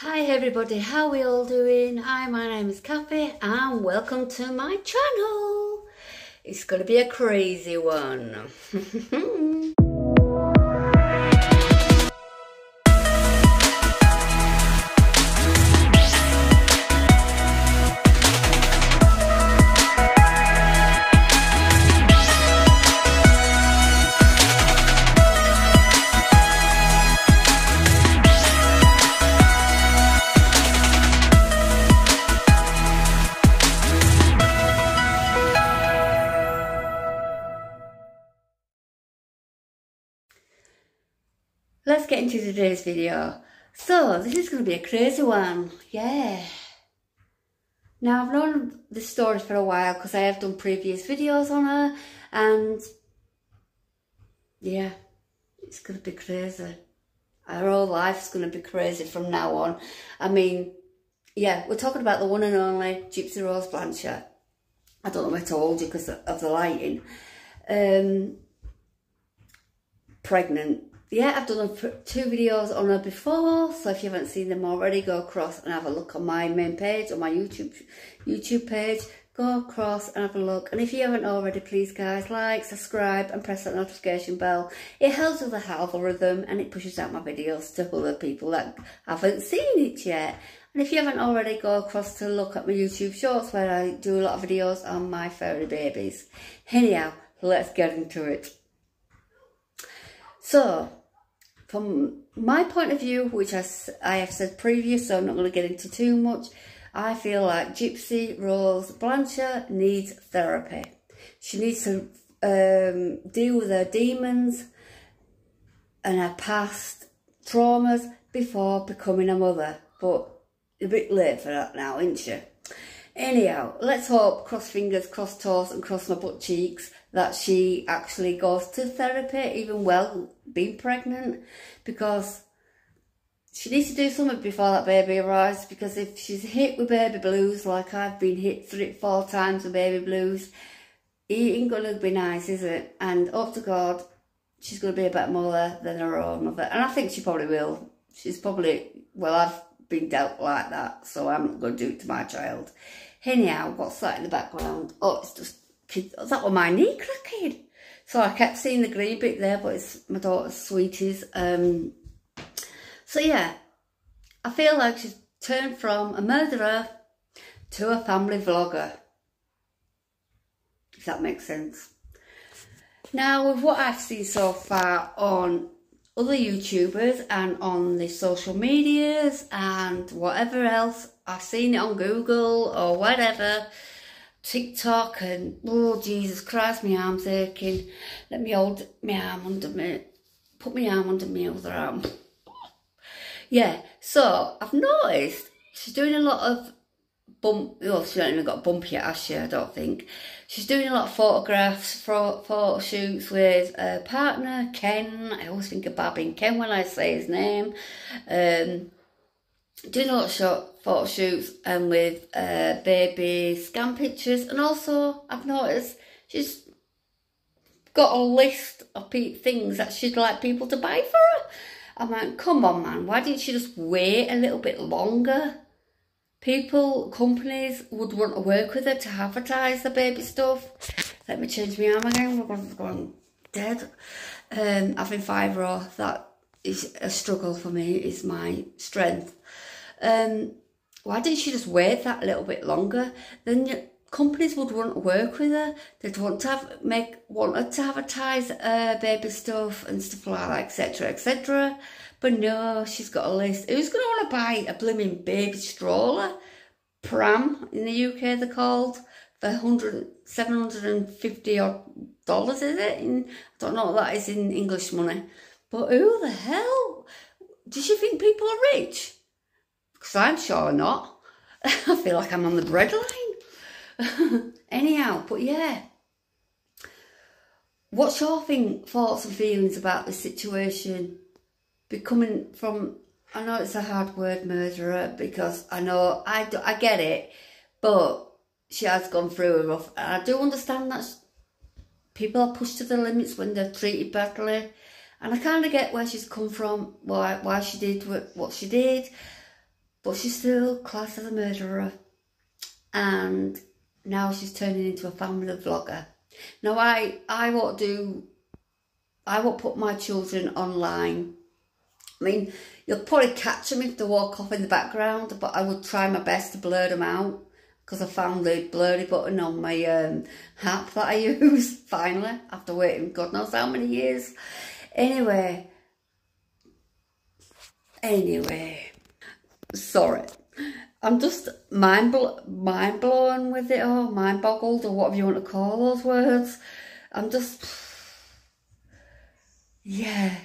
Hi everybody, how we all doing? Hi, my name is Kathy and welcome to my channel. It's to be a crazy one. Into today's video. So, this is going to be a crazy one. Yeah. Now, I've known this story for a while because I have done previous videos on her. And, yeah, it's going to be crazy. Our whole life's going to be crazy from now on. I mean, yeah, we're talking about the one and only Gypsy Rose Blanchard. I don't know if I told you because of the lighting. Um, pregnant yeah, I've done two videos on her before, so if you haven't seen them already, go across and have a look on my main page, on my YouTube YouTube page. Go across and have a look. And if you haven't already, please guys, like, subscribe and press that notification bell. It helps with the algorithm and it pushes out my videos to other people that haven't seen it yet. And if you haven't already, go across to look at my YouTube shorts where I do a lot of videos on my furry babies. Anyhow, let's get into it. So, from my point of view, which I, I have said previous, so I'm not going to get into too much, I feel like Gypsy Rose Blanchard needs therapy. She needs to um, deal with her demons and her past traumas before becoming a mother. But a bit late for that now, isn't she? Anyhow, let's hope, cross fingers, cross toes and cross my butt cheeks, that she actually goes to therapy, even well being pregnant, because she needs to do something before that baby arrives, because if she's hit with baby blues, like I've been hit three, four times with baby blues, it ain't to be nice, is it? And up to God, she's to be a better mother than her own mother. And I think she probably will. She's probably, well, I've been dealt like that, so I'm not to do it to my child. Anyhow, what's that in the background? Oh, it's just that was my knee cracking. So I kept seeing the green bit there, but it's my daughter's sweeties. Um, so yeah, I feel like she's turned from a murderer to a family vlogger. If that makes sense. Now, with what I've seen so far on other YouTubers and on the social medias and whatever else, I've seen it on Google or whatever, TikTok and oh Jesus Christ, my arm's aching. Let me hold my arm under me, put my arm under my other arm. yeah, so I've noticed she's doing a lot of bump, oh she hasn't even got a bump yet, has I don't think. She's doing a lot of photographs, for photo shoots with a partner, Ken. I always think of Babin Ken when I say his name. Um, doing a lot of shot photo shoots and with uh, baby scan pictures and also I've noticed she's got a list of things that she'd like people to buy for her. I'm like, come on man, why didn't she just wait a little bit longer? People, companies would want to work with her to advertise the baby stuff. Let me change my arm again, we're going dead. Um, having fibro, that is a struggle for me, is my strength. Um, why didn't she just wait that a little bit longer? Then companies would want to work with her. They'd want to have make want her to advertise uh, baby stuff and stuff like that, etc., etc. But no, she's got a list. Who's going to want to buy a blooming baby stroller? Pram in the UK they're called for 100, 750 odd dollars, is it? In, I don't know what that is in English money. But who the hell? Does she think people are rich? Because I'm sure not. I feel like I'm on the breadline. Anyhow, but yeah. What's your thing, thoughts and feelings about this situation? Becoming from, I know it's a hard word, murderer, because I know, I, do, I get it, but she has gone through a rough, and I do understand that people are pushed to the limits when they're treated badly, and I kind of get where she's come from, why why she did what, what she did, but she's still classed as a murderer. And now she's turning into a family vlogger. Now I, I won't do, I won't put my children online. I mean, you'll probably catch them if they walk off in the background, but I would try my best to blur them out because I found the blurry button on my um, app that I use, finally, after waiting God knows how many years. Anyway, anyway, sorry. I'm just mind, bl mind blown with it all, mind boggled or whatever you want to call those words. I'm just, yeah.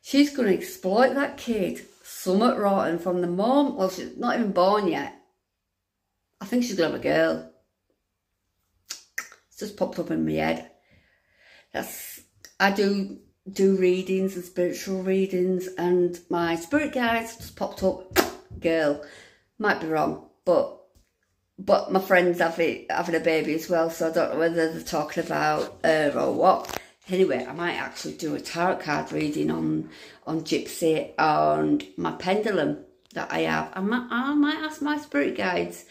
She's going to exploit that kid. Summit rotten from the moment, well, she's not even born yet. I think she's going to have a girl. It's just popped up in my head. That's, I do do readings and spiritual readings and my spirit guides just popped up, girl. Might be wrong, but but my friends have it, having a baby as well, so I don't know whether they're talking about her or what. Anyway, I might actually do a tarot card reading on on Gypsy and my pendulum that I have. I might, I might ask my spirit guides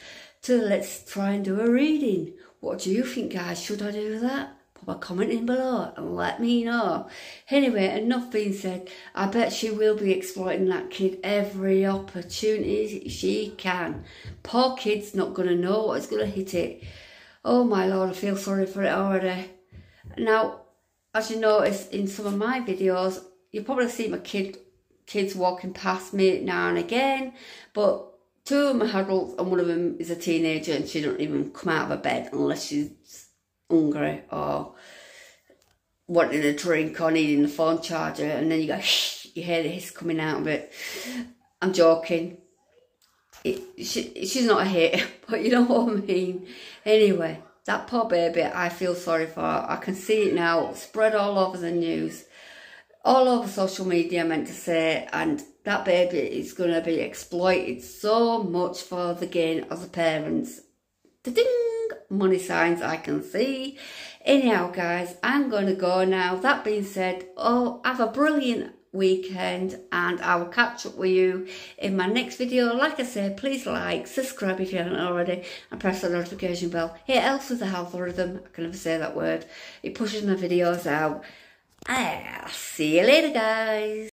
to let's try and do a reading. What do you think, guys? Should I do that? Pop a comment in below and let me know. Anyway, enough being said, I bet she will be exploiting that kid every opportunity she can. Poor kid's not going to know what's going to hit it. Oh my lord, I feel sorry for it already. Now, as you notice in some of my videos, you probably see my kid kids walking past me now and again, but two of them are adults and one of them is a teenager and she don't even come out of her bed unless she's hungry or oh, wanting a drink or needing the phone charger and then you go you hear the hiss coming out of it. I'm joking. It, she, she's not a hit but you know what i mean. Anyway that poor baby i feel sorry for i can see it now spread all over the news. All over social media I meant to say and that baby is going to be exploited so much for the gain of the parents. ding money signs I can see. Anyhow, guys, I'm going to go now. That being said, oh, have a brilliant weekend and I will catch up with you in my next video. Like I said, please like, subscribe if you haven't already and press the notification bell. It helps with the algorithm. I can never say that word. It pushes my videos out. I'll see you later, guys.